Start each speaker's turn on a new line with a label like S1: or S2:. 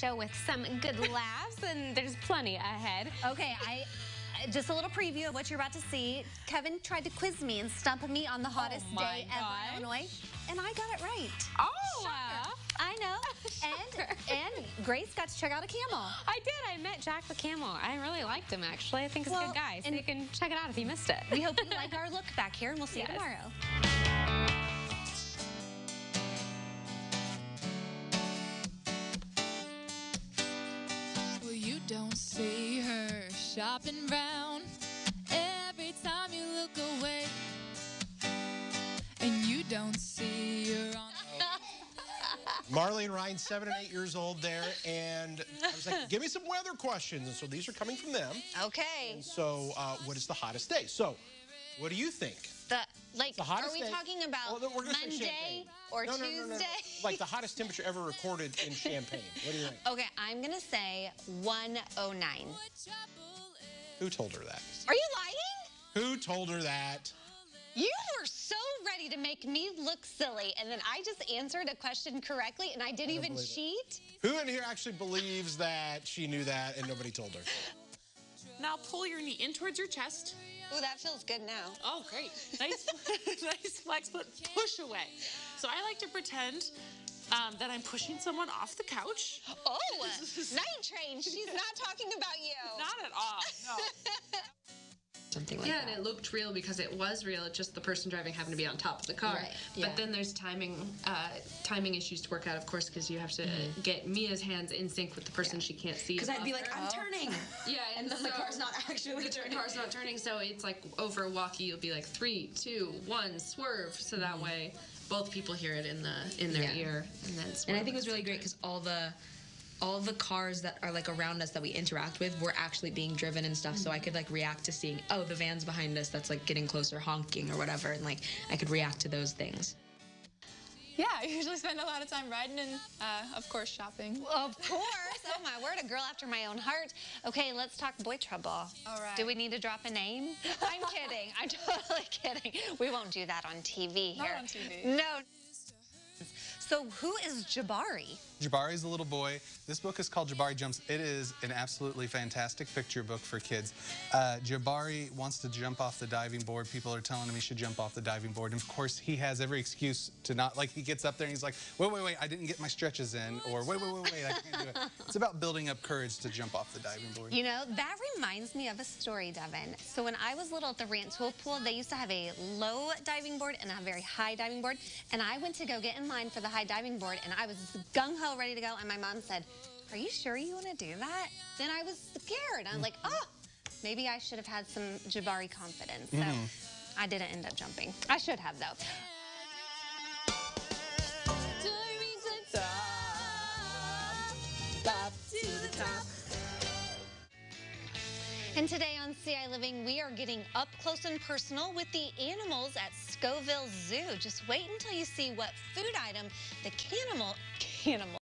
S1: show with some good laughs, and there's plenty ahead.
S2: Okay, I just a little preview of what you're about to see. Kevin tried to quiz me and stump me on the hottest
S1: Oh
S2: day ever
S1: gosh.
S2: in Illinois, and I got it right.
S1: Oh, uh,
S2: I know. And and Grace got to check out a camel.
S1: I did. I met Jack the Camel. I really liked him, actually. I think he's a good guy, so
S2: and-
S1: you can check it out if you missed it.
S2: We hope you like our look back here, and we'll see
S1: Yes.
S2: you tomorrow.
S3: Shopping round every time you look away. And you don't see her on.
S4: Marley and Ryan, seven and eight years old there, and I was like, give me some weather questions. And so these are coming from them.
S2: Okay.
S4: And so, uh, what is the hottest day? So, what do you think?
S2: The like,
S4: The hottest
S2: are we
S4: day-
S2: talking about
S4: Well, we're
S2: Monday
S4: Champaign.
S2: or
S4: No, no,
S2: Tuesday?
S4: no, no, no. Like the hottest temperature ever recorded in Champaign. What do you think?
S2: Okay, I'm gonna say 109.
S4: Who told her that?
S2: Are you lying?
S4: Who told her that?
S2: You were so ready to make me look silly, and then I just answered a question correctly, and I didn't even
S4: believe it.
S2: cheat.
S4: Who in here actually believes that she knew that and nobody told her?
S5: Now pull your knee in towards your chest.
S2: Ooh, that feels good now.
S5: Oh, great. Nice, nice flex, but push away. So I like to pretend um, that I'm pushing someone off the couch.
S2: Oh, night train. She's not talking about you.
S5: Not at all. No.
S2: Something like
S6: yeah,
S2: that.
S6: and it looked real because it was real. It's just the person driving happened to be on top of the car.
S2: Right, Yeah.
S6: But then there's timing, uh, timing issues to work out, of course, because you have to
S2: Mm-hmm.
S6: get Mia's hands in sync with the person she can't see.
S7: Because I'd be like. I'm turning.
S6: yeah,
S7: And then the car's not actually
S6: the
S7: turning.
S6: car's not turning, so it's like over walkie. You'll be like three, two, one, swerve. So that way, both people hear it in the in their
S7: Mm-hmm. Yeah.
S6: ear, and then.
S7: And I think it was really great because all the all the cars that are like around us that we interact with were actually being driven and stuff. So I could like react to seeing, oh, the van's behind us that's like getting closer, honking or whatever, and like I could react to those things.
S8: Yeah, I usually spend a lot of time riding and, uh, of course, shopping.
S2: Well, Of course. Oh my word, a girl after my own heart. Okay, let's talk boy trouble.
S8: All right.
S2: Do we need to drop a name? I'm kidding. I'm totally kidding. We won't do that on TV here.
S8: Not
S2: here.
S8: on TV.
S2: No. So who is Jabari?
S9: Jabari is a little boy. This book is called Jabari Jumps. It is an absolutely fantastic picture book for kids. Uh, Jabari wants to jump off the diving board. People are telling him he should jump off the diving board. And of course, he has every excuse to not, like, he gets up there and he's like, wait, wait, wait, I didn't get my stretches in. Or wait, wait, wait, wait, I can't do it. It's about building up courage to jump off the diving board.
S2: You know, that reminds me of a story, Devin. So when I was little at the Rantoul pool, they used to have a low diving board and a very high diving board. And I went to go get in line for the high diving board, and I was gung-ho ready to go, and my mom said, are you sure you want to do that? Then I was scared. I'm like, oh, maybe I should have had some Jabari confidence. So mm-hmm. I didn't end up jumping. I should have, though. And today on CI Living, we are getting up close and personal with the animals at Scovill Zoo. Just wait until you see what food item the canimal, canimal,